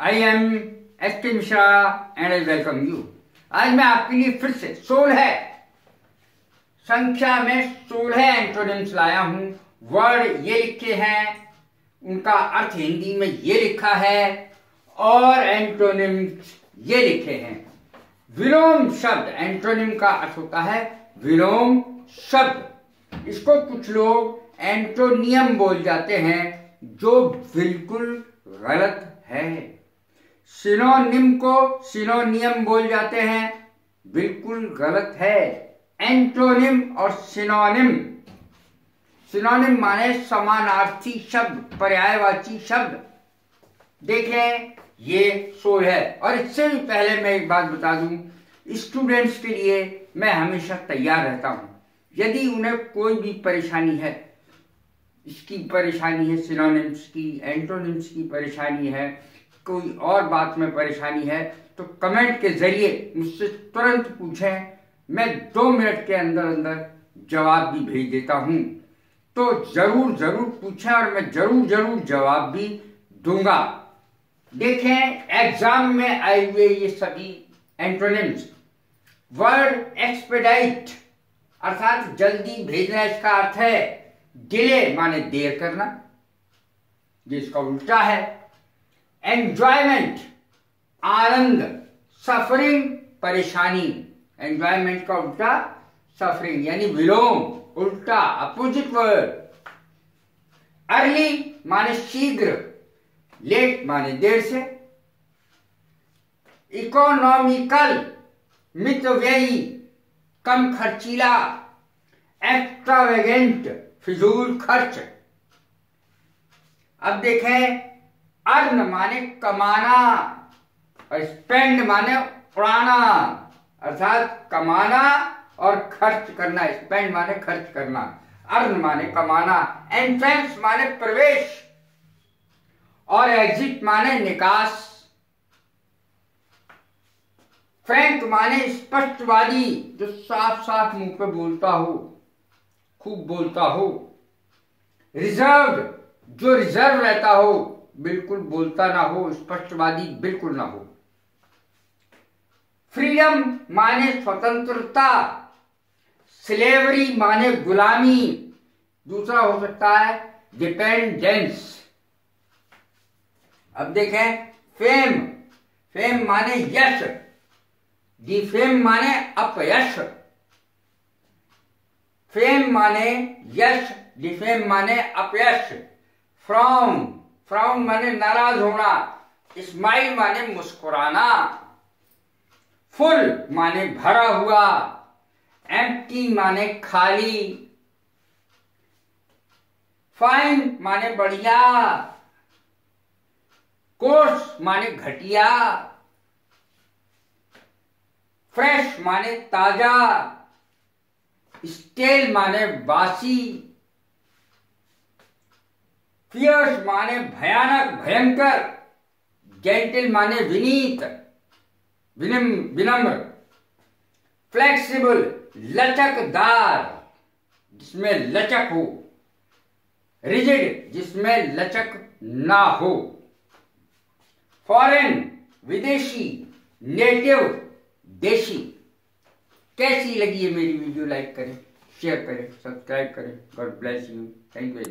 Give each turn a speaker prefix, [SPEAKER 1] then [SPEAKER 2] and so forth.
[SPEAKER 1] I am S K Mishra and I welcome you आज मैं आपके लिए फिर से सोलह संख्या में सोलह एंटोनिम्स लाया हूँ। वर्ड ये लिखे हैं। उनका अर्थ हिंदी में ये लिखा है और एंटोनिम्स ये लिखे हैं। विलोम शब्द एंटोनिम का अर्थ होता है विलोम शब्द। इसको कुछ लोग एंटोनियम बोल जाते हैं, जो बिल्कुल गलत है। सिनोनिम को सिनोनियम बोल जाते हैं। बिल्कुल गलत है। एंटोनिम और सिनोनिम। सिनोनिम माने समानार्थी शब्द, पर्यायवाची शब्द। देखें, ये सो है। और इससे भी पहले मैं एक बात बता दूँ, स्टूडेंट्स के लिए मैं हमेशा तैयार रहता हूँ। यदि उन्हें कोई भी परेशानी है, इसकी परेशानी है सिनोनिम्स की, एंटोनिम्स की परेशानी है कोई और बात में परेशानी है तो कमेंट के ज़रिए मुझसे तुरंत पूछें। मैं दो मिनट के अंदर अंदर जवाब भी भेज देता हूँ। तो ज़रूर ज़रूर पूछें और मैं ज़रूर ज़रूर जवाब भी दूँगा। देखें, एग्ज़ाम में आए हुए ये सभी एंटोनिम्स। वर्ड एक्सपेडाइट, अर्थात जल्दी भेजना इसका अर्थ है, डिले माने देर करना, जिसका उल्टा है। एंजॉयमेंट आनंद. सफरिंग परेशानी. एंजॉयमेंट का उल्टा सफरिंग यानी विलोम. उल्टा अपोजिट वर्ड अर्ली माने शीघ्र. लेट माने देर से. इकोनॉमिकल मितव्ययी. कम खर्चीला. एक्स्ट्रावेगेंट फिजूल खर्च. अब देखें अर्न माने कमाना और स्पेंड माने उड़ाना। अर्थात कमाना और खर्च करना स्पेंड माने खर्च करना। अर्न माने कमाना एंट्रेंस माने प्रवेश। और एग्जिट माने निकास। फ्रैंक माने स्पष्टवादी, जो साफ़ साफ़ मुँह पे बोलता हो, खूब बोलता हो। रिज़र्व जो रिज़र्व रहता हो बिल्कुल बोलता ना हो, स्पष्टवादी बिल्कुल ना हो। फ्रीडम माने स्वतंत्रता स्लेवरी माने गुलामी। दूसरा हो सकता है डिपेंडेंस अब देखें फेम फेम माने यश। डिफेम माने अपयश। फेम माने यश। डिफेम माने अपयश। फ्रॉम फ्राउन माने नाराज़ होना स्माइल माने मुस्कुराना, फुल माने भरा हुआ, एम्प्टी माने खाली, फाइन माने बढ़िया, कोर्स माने घटिया, फ्रेश माने ताज़ा स्टेल माने बासी। फियर्स माने भयानक, भयंकर जेंटल माने विनीत विनम्र फ्लेक्सिबल लचकदार, जिसमें लचक हो रिजिड जिसमें लचक ना हो फॉरेन विदेशी नेटिव देशी। कैसी लगी है मेरी वीडियो लाइक करें शेयर करें सब्सक्राइब करें। God bless you thank you